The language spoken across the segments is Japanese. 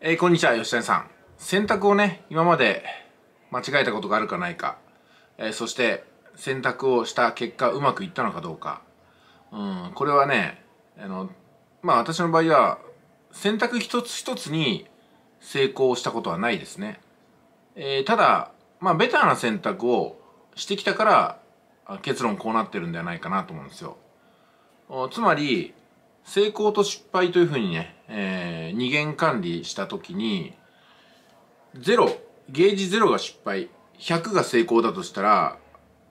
えー、こんにちは吉谷さん。選択をね今まで間違えたことがあるかないか、えー、そして選択をした結果うまくいったのかどうか。うんこれはねあのまあ私の場合は選択一つ一つに成功したことはないですね、えー、ただまあベターな選択をしてきたから結論こうなってるんではないかなと思うんですよ。つまり成功と失敗というふうにね、えー、二元管理した時に0ゲージ0が失敗100が成功だとしたら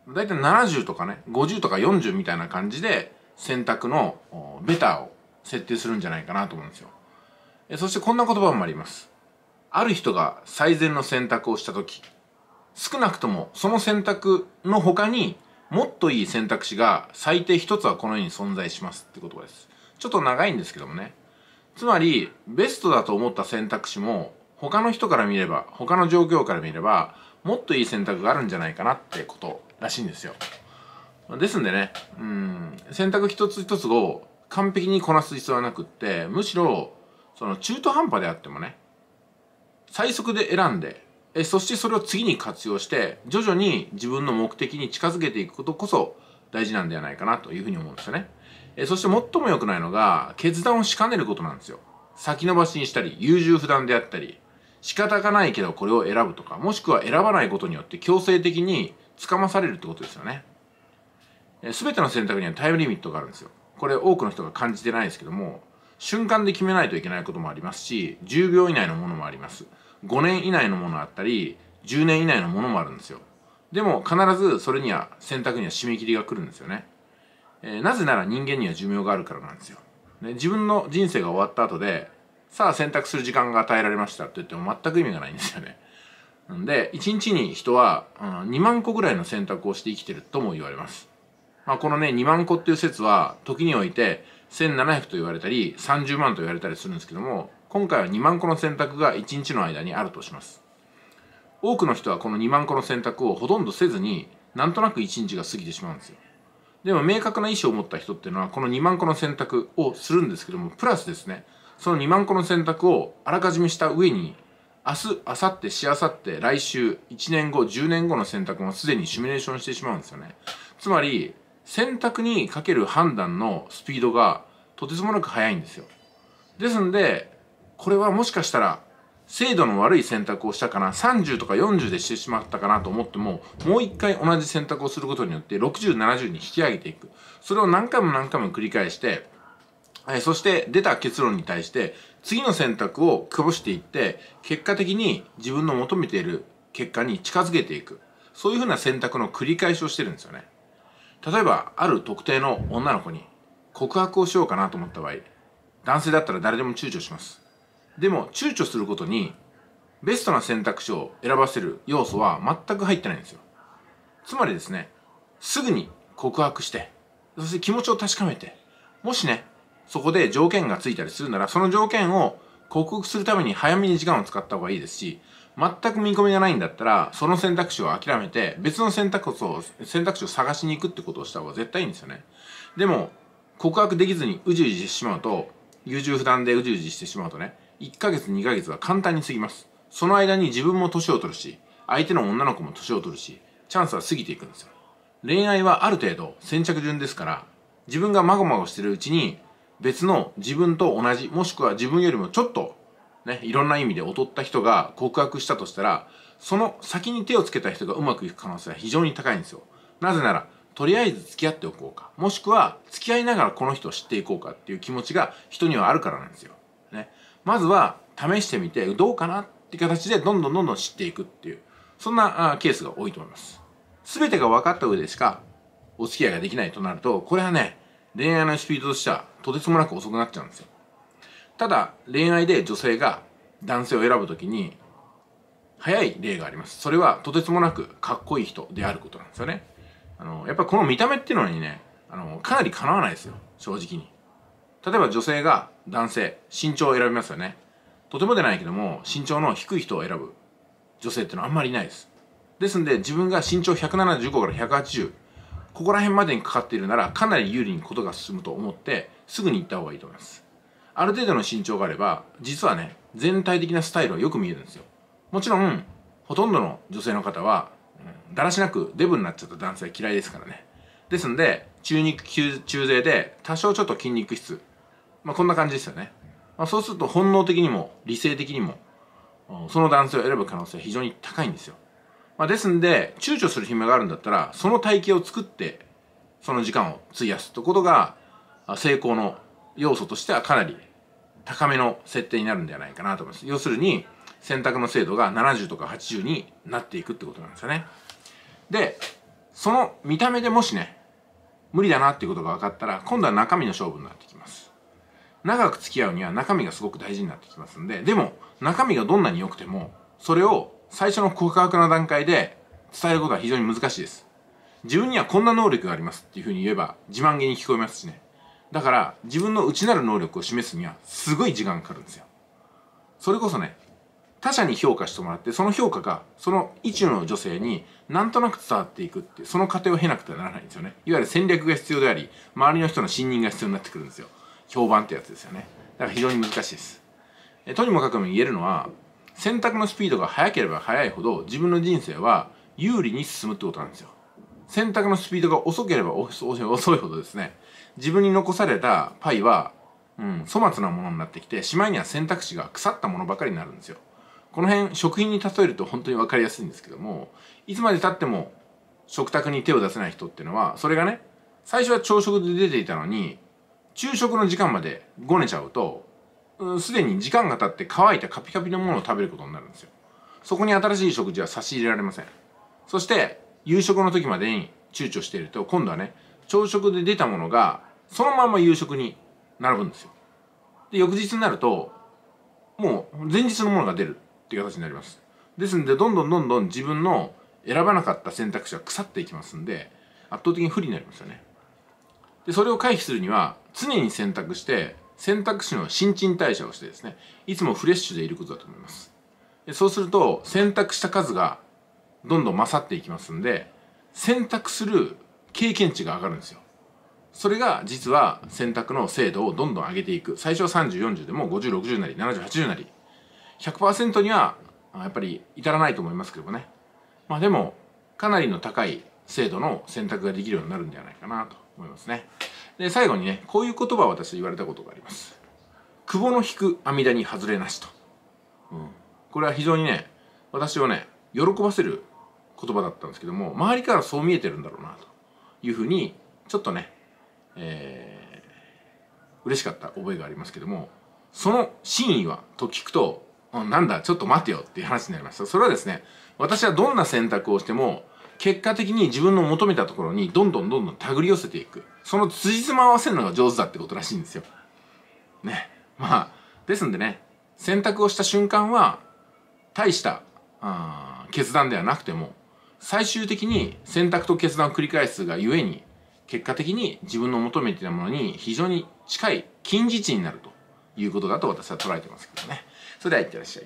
だいたい70とかね50とか40みたいな感じで選択のベターを設定するんじゃないかなと思うんですよ。そしてこんな言葉もあります。ある人が最善の選択をした時少なくともその選択の他にもっといい選択肢が最低一つはこの世に存在しますって言葉です。ちょっと長いんですけどもね。つまりベストだと思った選択肢も他の人から見れば他の状況から見ればもっといい選択があるんじゃないかなってことらしいんですよですんでねうん選択一つ一つを完璧にこなす必要はなくってむしろその中途半端であってもね最速で選んでえそしてそれを次に活用して徐々に自分の目的に近づけていくことこそ大事なんではないかなというふうに思うんですよね。えそして最も良くないのが決断をしかねることなんですよ。先延ばしにしたり優柔不断であったり仕方がないけどこれを選ぶとかもしくは選ばないことによって強制的につかまされるってことですよね。すべての選択にはタイムリミットがあるんですよ。これ多くの人が感じてないですけども瞬間で決めないといけないこともありますし10秒以内のものもあります。5年以内のものあったり10年以内のものもあるんですよ。でも必ずそれには選択には締め切りが来るんですよね。えー、なぜなら人間には寿命があるからなんですよ。ね、自分の人生が終わった後でさあ選択する時間が与えられましたって言っても全く意味がないんですよね。んで1日に人は、うん、2万個ぐらいの選択をして生きてるとも言われます。まあ、このね2万個っていう説は時において1700と言われたり30万と言われたりするんですけども今回は2万個の選択が1日の間にあるとします。多くの人はこの2万個の選択をほとんどせずになんとなく1日が過ぎてしまうんですよ。でも明確な意思を持った人っていうのはこの2万個の選択をするんですけどもプラスですねその2万個の選択をあらかじめした上に明日明後日しあさって来週1年後10年後の選択もすでにシミュレーションしてしまうんですよね。つまり選択にかける判断のスピードがとてつもなく速いんですよ。ですんでこれはもしかしたら精度の悪い選択をしたかな。30とか40でしてしまったかなと思ってももう一回同じ選択をすることによって6070に引き上げていく。それを何回も何回も繰り返してはい、そして出た結論に対して次の選択をこぼしていって結果的に自分の求めている結果に近づけていく。そういうふうな選択の繰り返しをしてるんですよね。例えばある特定の女の子に告白をしようかなと思った場合男性だったら誰でも躊躇します。でも躊躇することにベストな選択肢を選ばせる要素は全く入ってないんですよ。つまりですねすぐに告白してそして気持ちを確かめてもしねそこで条件がついたりするならその条件を克服するために早めに時間を使った方がいいですし全く見込みがないんだったらその選択肢を諦めて別の選択肢を選択肢を探しに行くってことをした方が絶対いいんですよね。でも告白できずにうじうじしてしまうと優柔不断でうじうじしてしまうとね1ヶ月2ヶ月は簡単に過ぎます。その間に自分も年を取るし相手の女の子も年を取るしチャンスは過ぎていくんですよ。恋愛はある程度先着順ですから自分がまごまごしてるうちに別の自分と同じもしくは自分よりもちょっとねいろんな意味で劣った人が告白したとしたらその先に手をつけた人がうまくいく可能性は非常に高いんですよ。なぜならとりあえず付き合っておこうかもしくは付き合いながらこの人を知っていこうかっていう気持ちが人にはあるからなんですよ、ね、まずは試してみてどうかなって形でどんどんどんどん知っていくっていうそんなケースが多いと思います。全てが分かった上でしかお付き合いができないとなるとこれはね恋愛のスピードとしてはとてつもなく遅くなっちゃうんですよ。ただ恋愛で女性が男性を選ぶときに早い例があります。それはとてつもなくかっこいい人であることなんですよね。あのやっぱこの見た目っていうのにねあのかなりかなわないですよ。正直に。例えば女性が男性身長を選びますよね。とてもでないけども身長の低い人を選ぶ。女性ってのはあんまりいないです。ですんで自分が身長175から180ここら辺までにかかっているならかなり有利にことが進むと思ってすぐに行った方がいいと思います。ある程度の身長があれば実はね全体的なスタイルはよく見えるんですよ。もちろんほとんどの女性の方は、だらしなくデブになっちゃった男性嫌いですからね。ですんで中肉中背で多少ちょっと筋肉質まあこんな感じですよね、まあ、そうすると本能的にも理性的にもその男性を選ぶ可能性は非常に高いんですよ、まあ、ですんで躊躇する暇があるんだったらその体型を作ってその時間を費やすということが成功の要素としてはかなり高めの設定になるんではないかなと思います。要するに選択の精度が70とか80になっていくってことなんですよね。でその見た目でもしね無理だなっていうことが分かったら今度は中身の勝負になって長く付き合うには中身がすごく大事になってきますんででも中身がどんなに良くてもそれを最初の告白の段階で伝えることは非常に難しいです。自分にはこんな能力がありますっていうふうに言えば自慢げに聞こえますしね。だから自分の内なる能力を示すにはすごい時間かかるんですよ。それこそね他者に評価してもらってその評価がその一の女性になんとなく伝わっていくってその過程を経なくてはならないんですよね。いわゆる戦略が必要であり周りの人の信任が必要になってくるんですよ。評判ってやつですよね。だから非常に難しいです。えとにもかくも言えるのは選択のスピードが速ければ速いほど自分の人生は有利に進むってことなんですよ。選択のスピードが遅ければ遅いほどですね。自分に残されたパイは、うん、粗末なものになってきてしまいには選択肢が腐ったものばかりになるんですよ。この辺食品に例えると本当に分かりやすいんですけどもいつまでたっても食卓に手を出せない人っていうのはそれがね最初は朝食で出ていたのに昼食の時間までごねちゃうとすでに時間が経って乾いたカピカピのものを食べることになるんですよ。そこに新しい食事は差し入れられません。そして夕食の時までに躊躇していると今度はね朝食で出たものがそのまま夕食に並ぶんですよ。で翌日になるともう前日のものが出るっていう形になります。ですんでどんどんどんどん自分の選ばなかった選択肢は腐っていきますんで圧倒的に不利になりますよね。でそれを回避するには常に選択して選択肢の新陳代謝をしてですねいつもフレッシュでいることだと思います。そうすると選択した数がどんどん勝っていきますんで選択する経験値が上がるんですよ。それが実は選択の精度をどんどん上げていく。最初は3040でも5060なり7080なり。100%にはやっぱり至らないと思いますけどもね。まあでもかなりの高い精度の選択ができるようになるんじゃないかなと思いますね。で最後にねこういう言葉を私言われたことがあります。久保の引く阿弥陀に外れなしと、うん、これは非常にね私をね喜ばせる言葉だったんですけども周りからそう見えてるんだろうなと。いうふうにちょっとねえー、嬉しかった覚えがありますけどもその真意はと聞くとなんだちょっと待てよっていう話になりました。それはですね私はどんな選択をしても結果的に自分の求めたところにどんどんどんどん手繰り寄せていく。その辻褄合わせるのが上手だってことらしいんですよ。ね。まあですんでね選択をした瞬間は大したあ決断ではなくても最終的に選択と決断を繰り返すがゆえに結果的に自分の求めていたものに非常に近い近似値になるということだと私は捉えてますけどね。それではいってらっしゃい。